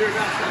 Cheers, Austin.